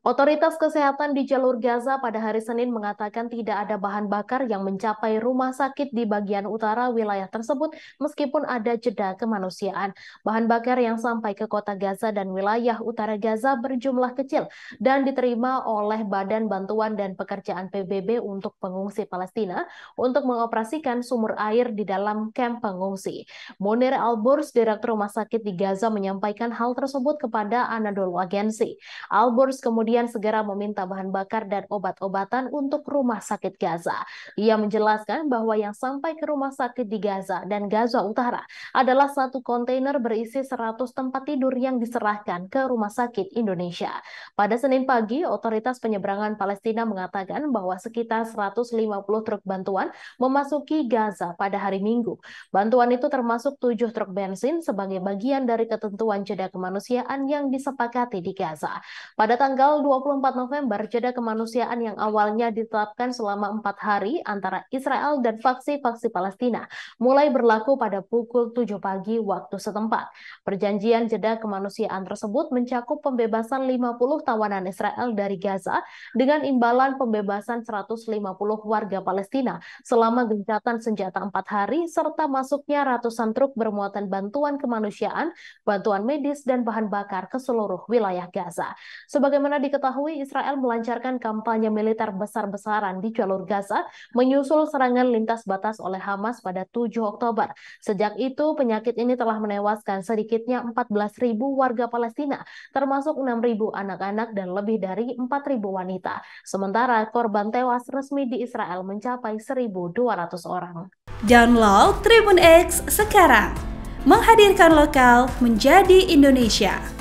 Otoritas kesehatan di jalur Gaza pada hari Senin mengatakan tidak ada bahan bakar yang mencapai rumah sakit di bagian utara wilayah tersebut meskipun ada jeda kemanusiaan. Bahan bakar yang sampai ke kota Gaza dan wilayah utara Gaza berjumlah kecil dan diterima oleh Badan Bantuan dan Pekerjaan PBB untuk pengungsi Palestina untuk mengoperasikan sumur air di dalam kamp pengungsi. Munir Alburs, Direktur Rumah Sakit di Gaza menyampaikan hal tersebut kepada Anadolu Agency. Alburs kemudian kemudian segera meminta bahan bakar dan obat-obatan untuk rumah sakit Gaza. Ia menjelaskan bahwa yang sampai ke rumah sakit di Gaza dan Gaza Utara adalah satu kontainer berisi 100 tempat tidur yang diserahkan ke rumah sakit Indonesia. Pada Senin pagi, otoritas penyeberangan Palestina mengatakan bahwa sekitar 150 truk bantuan memasuki Gaza pada hari Minggu. Bantuan itu termasuk tujuh truk bensin sebagai bagian dari ketentuan jeda kemanusiaan yang disepakati di Gaza. Pada tanggal 24 November, jeda kemanusiaan yang awalnya ditetapkan selama empat hari antara Israel dan faksi-faksi Palestina mulai berlaku pada pukul 7 pagi waktu setempat. Perjanjian jeda kemanusiaan tersebut mencakup pembebasan 50 tawanan Israel dari Gaza dengan imbalan pembebasan 150 warga Palestina selama gencatan senjata empat hari serta masuknya ratusan truk bermuatan bantuan kemanusiaan, bantuan medis, dan bahan bakar ke seluruh wilayah Gaza. Sebagaimana di diketahui Israel melancarkan kampanye militer besar-besaran di jalur Gaza menyusul serangan lintas batas oleh Hamas pada 7 Oktober. Sejak itu, penyakit ini telah menewaskan sedikitnya 14.000 warga Palestina, termasuk 6.000 anak-anak dan lebih dari 4.000 wanita. Sementara korban tewas resmi di Israel mencapai 1.200 orang. Download Tribun X sekarang, menghadirkan lokal menjadi Indonesia.